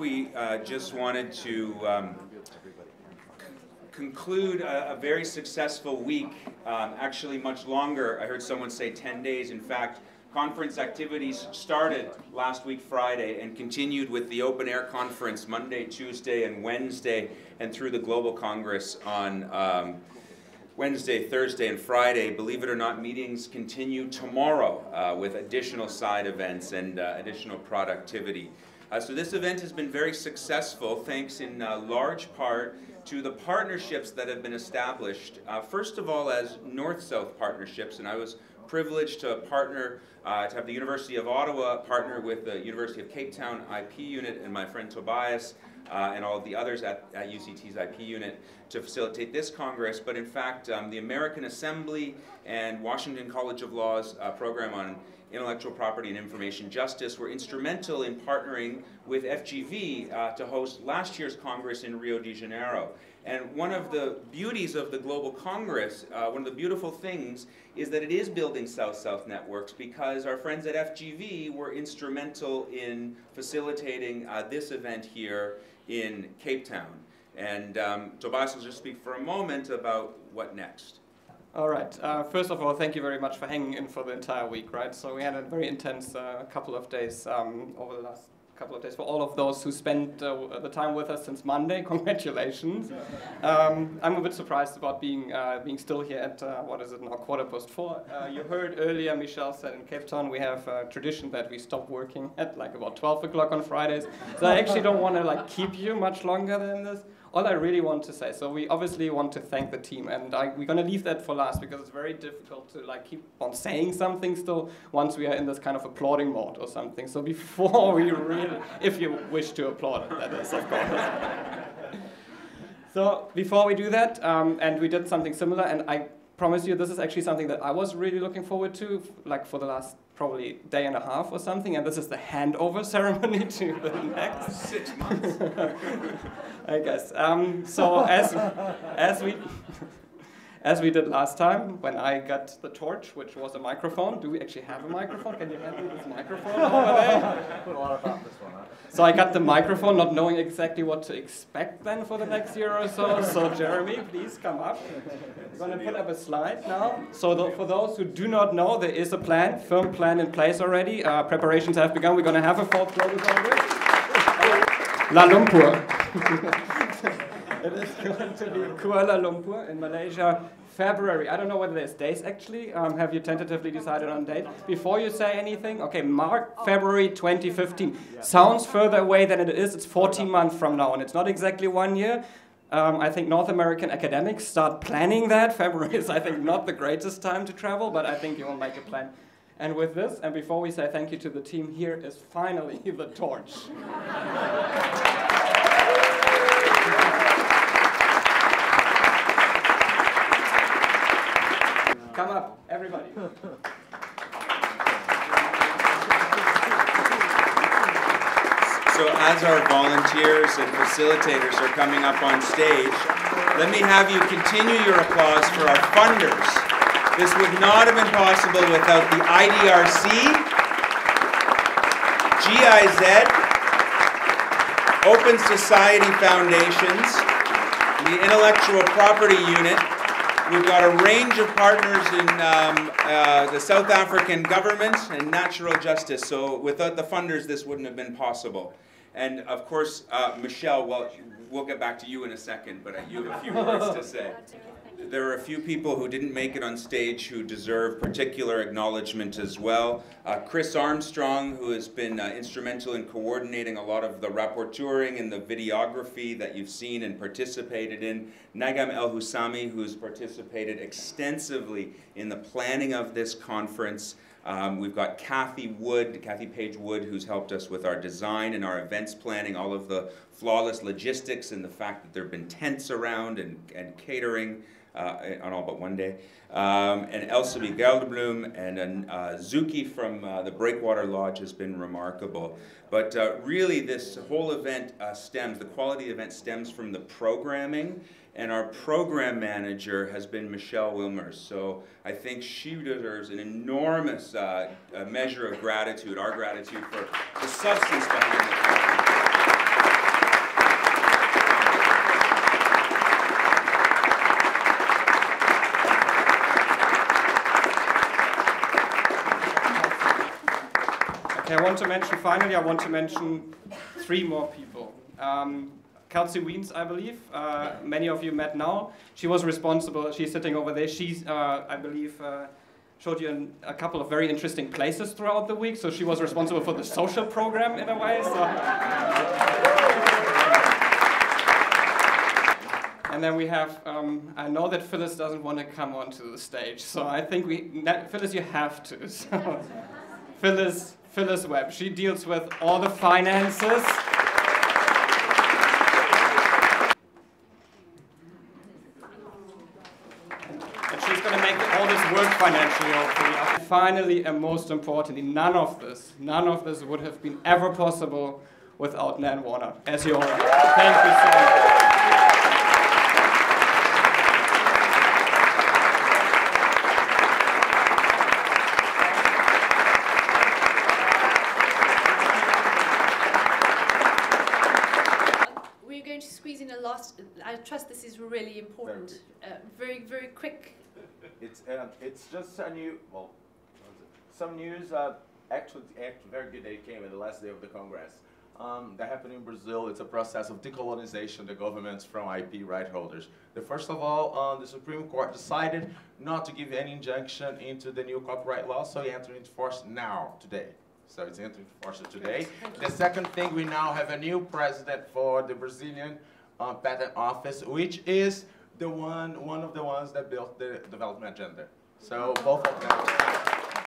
we uh, just wanted to um, conclude a, a, very successful week, um, actually much longer. I heard someone say 10 days. In fact, conference activities started last week Friday and continued with the Open AIR conference Monday, Tuesday, and Wednesday, and through the Global Congress on um, Wednesday, Thursday, and Friday. Believe it or not, meetings continue tomorrow uh, with additional side events and uh, additional productivity. Uh, so this event has been very successful thanks in uh, large part to the partnerships that have been established. Uh, first of all as North-South partnerships, and I was privileged to partner, uh, to have the University of Ottawa partner with the University of Cape Town IP unit and my friend Tobias uh, and all of the others at, at, UCT's IP unit to facilitate this Congress. But in fact, um, the American Assembly and Washington College of Law's uh, program on intellectual property and information justice were instrumental in partnering with FGV uh, to host last year's Congress in Rio de Janeiro. And one of the beauties of the Global Congress, uh, one of the beautiful things, is that it is building South-South networks because our friends at FGV were instrumental in facilitating uh, this event here in Cape Town. And um, Tobias will just speak for a moment about what next. All right. Uh, first of all, thank you very much for hanging in for the entire week, right? So we had a very intense uh, couple of days um, over the last couple of days for all of those who spent uh, the time with us since Monday. Congratulations. Um, I'm a bit surprised about being uh, being still here at uh, what is it now, quarter past four. Uh, you heard earlier Michelle said in Cape Town we have a tradition that we stop working at like about 12 o'clock on Fridays. So I actually don't want to like keep you much longer than this all I really want to say, so we obviously want to thank the team, and I, we're going to leave that for last because it's very difficult to like keep on saying something still once we are in this kind of applauding mode or something. So before we really, if you wish to applaud, that is, of course. so before we do that, um, and we did something similar, and I promise you this is actually something that I was really looking forward to, like for the last probably day and a half or something, and this is the handover ceremony to the next. Six months. I guess. Um, so as as we as we did last time when I got the torch, which was a microphone. Do we actually have a microphone? Can you hand me this microphone over there? Put a lot about this one. Huh? So I got the microphone, not knowing exactly what to expect then for the next year or so. So Jeremy, please come up. I'm going to put up a slide now. So the, for those who do not know, there is a plan, firm plan in place already. Uh, preparations have begun. We're going to have a fourth global congress. La Lumpur. it is going to be Kuala Lumpur in Malaysia, February. I don't know whether there's dates actually. Um, have you tentatively decided on date? Before you say anything, okay, mark February 2015. Sounds further away than it is. It's 14 months from now, and it's not exactly one year. Um, I think North American academics start planning that. February is, I think, not the greatest time to travel, but I think you will make a plan. And with this, and before we say thank you to the team, here is finally the torch. Come up, everybody. So as our volunteers and facilitators are coming up on stage, let me have you continue your applause for our funders. This would not have been possible without the IDRC, GIZ, Open Society Foundations, the Intellectual Property Unit, We've got a range of partners in um, uh, the South African government and natural justice. So without the funders, this wouldn't have been possible. And of course, uh, Michelle, well, we'll get back to you in a second, but you have a few words to say there are a few people who didn't make it on stage who deserve particular acknowledgement as well. Uh, Chris Armstrong, who has been uh, instrumental in coordinating a lot of the rapporteuring and the videography that you've seen and participated in. Nagam El Husami, who's participated extensively in the planning of this conference. Um, we've got Kathy Wood, Kathy Page Wood, who's helped us with our design and our events planning, all of the flawless logistics and the fact that there have been tents around and, and catering uh, on all but one day. Um, and Elsabe Gelderblom and uh, Zuki from uh, the Breakwater Lodge has been remarkable. But uh, really this whole event uh, stems, the quality event stems from the programming and our program manager has been Michelle Willmers. So I think she deserves an enormous uh, measure of gratitude, our gratitude for the substance behind the program. I want to mention, finally, I want to mention three more people. Um, Kelsey Weens, I believe, uh, many of you met now. She was responsible, she's sitting over there. She's, uh, I believe, uh, showed you a couple of very interesting places throughout the week. So she was responsible for the social program in a way. So. And then we have, um, I know that Phyllis doesn't want to come onto the stage, so I think we, Phyllis, you have to. So. Phyllis, Phyllis Webb, she deals with all the finances. And she's going to make all this work financially, hopefully. Finally, and most importantly, none of this, none of this would have been ever possible without Nan Warner, as you all know. Thank you so much. We're going to squeeze in a last. I trust this is really important. Uh, very, very quick. It's uh, it's just a new well, it? some news. Uh, actually, actually, very good day came in the last day of the Congress. Um, that happened in Brazil. It's a process of decolonization. The governments from IP right holders. The first of all, um, the Supreme Court decided not to give any injunction into the new copyright law, so it entered into force now today. So it's entering into force today. The second thing, we now have a new president for the Brazilian uh, patent office, which is the one, one of the ones that built the development agenda. So both of them.